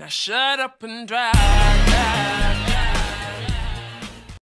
Now shut up and drive. drive.